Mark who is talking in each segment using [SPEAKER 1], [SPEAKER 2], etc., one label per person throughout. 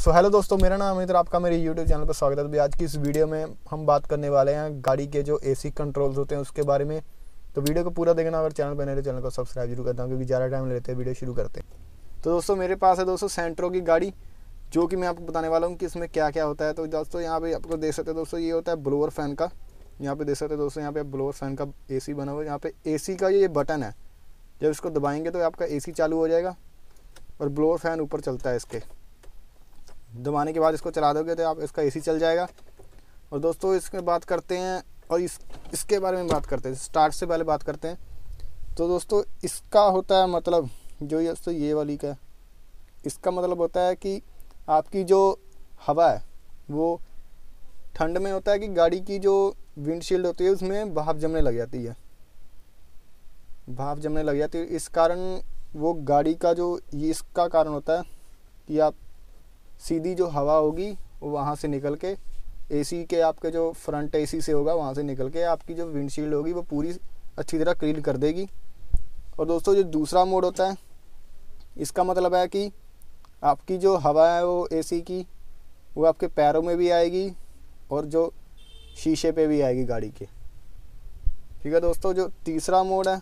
[SPEAKER 1] सो so, hello दोस्तों मेरा नाम अमित आपका मेरे यूट्यूब चैनल पर स्वागत है। तो आज की इस वीडियो में हम बात करने वाले हैं गाड़ी के जो एसी कंट्रोल्स होते हैं उसके बारे में। तो वीडियो को पूरा देखना अगर चैनल पर नए चैनल को सब्सक्राइब ज़रूर करता हूँ क्योंकि ज़्यादा टाइम लेते हैं वीडियो शुरू करते हैं। तो दोस्तों मेरे पास है दोस्तों सेंट्रो की गाड़ी जो कि मैं आपको बताने वाला हूँ कि इसमें क्या क्या होता है। तो दोस्तों यहाँ पे आपको देख सकते हैं दोस्तों ये होता है ब्लोअर फ़ैन का। यहाँ पे देख सकते हैं दोस्तों यहाँ पे ब्लोअर फ़ैन का एसी बना हुआ है। यहाँ पे एसी का ये बटन है। जब इसको दबाएँगे तो आपका एसी चालू हो जाएगा और ब्लोअर फ़ैन ऊपर चलता है इसके। दबाने के बाद इसको चला दोगे तो आप, इसका एसी चल जाएगा। और दोस्तों, इसमें बात करते हैं, और इस, इसके बारे में बात करते हैं, स्टार्ट से पहले बात करते हैं। तो दोस्तों, इसका होता है मतलब जो ये तो ये वाली का, इसका मतलब होता है कि आपकी जो हवा है, वो ठंड में होता है कि गाड़ी की जो विंडशील्ड होती है, उसमें भाप जमने लग जाती है। भाप जमने लग जाती है, इस कारण वो गाड़ी का जो, ये इसका कारण होता है कि आप सीधी जो हवा होगी, वो वहाँ से निकल के एसी के आपके जो फ्रंट एसी से होगा, वहाँ से निकल के आपकी जो विंडशील्ड होगी, वो पूरी अच्छी तरह क्लीन कर देगी। और दोस्तों, जो दूसरा मोड होता है, इसका मतलब है कि आपकी जो हवा है वो एसी की, वो आपके पैरों में भी आएगी और जो शीशे पे भी आएगी गाड़ी के। ठीक है दोस्तों, जो तीसरा मोड है,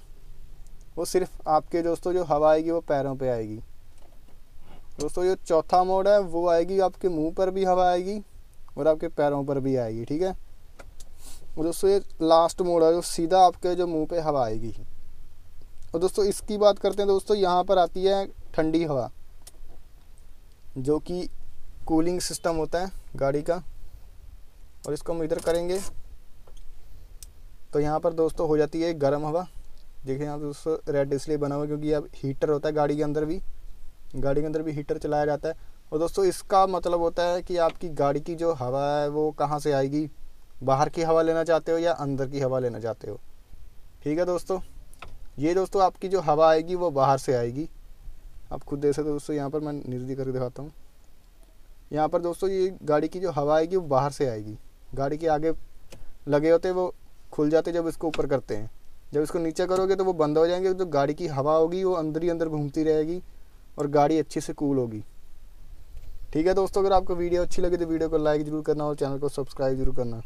[SPEAKER 1] वो सिर्फ़ आपके दोस्तों जो हवा आएगी, वो पैरों पे आएगी। दोस्तों जो चौथा मोड है, वो आएगी आपके मुँह पर भी हवा आएगी और आपके पैरों पर भी आएगी, ठीक है? और दोस्तों, ये लास्ट मोड है, जो सीधा आपके जो मुँह पे हवा आएगी। और दोस्तों, इसकी बात करते हैं, दोस्तों, यहाँ पर आती है ठंडी हवा, जो कि कूलिंग सिस्टम होता है गाड़ी का, और इसको हम इधर करेंगे। तो यहाँ पर दोस्तों हो जाती है गर्म हवा। देखिए यहाँ दोस्तों रेड इसलिए बना हुआ क्योंकि अब हीटर होता है गाड़ी के अंदर भी। गाड़ी के अंदर भी हीटर चलाया जाता है। और दोस्तों, इसका मतलब होता है कि आपकी गाड़ी की जो हवा है, वो कहाँ से आएगी? बाहर की हवा लेना चाहते हो या अंदर की हवा लेना चाहते हो? ठीक है दोस्तों? ये दोस्तों, आपकी जो हवा आएगी, वो बाहर से आएगी। आप खुद देख सकते हो दोस्तों, यहाँ पर मैं निर्दी करके दिखाता हूँ। यहाँ पर दोस्तों, ये गाड़ी की जो हवा आएगी, वो बाहर से आएगी। गाड़ी के आगे लगे होते वो खुल जाते जब इसको ऊपर करते हैं। जब इसको नीचे करोगे तो वो बंद हो जाएँगे। तो गाड़ी की हवा होगी, वो अंदर ही अंदर घूमती रहेगी। और गाड़ी अच्छे से कूल होगी। ठीक है दोस्तों, अगर आपको वीडियो अच्छी लगी तो वीडियो को लाइक ज़रूर करना और चैनल को सब्सक्राइब ज़रूर करना।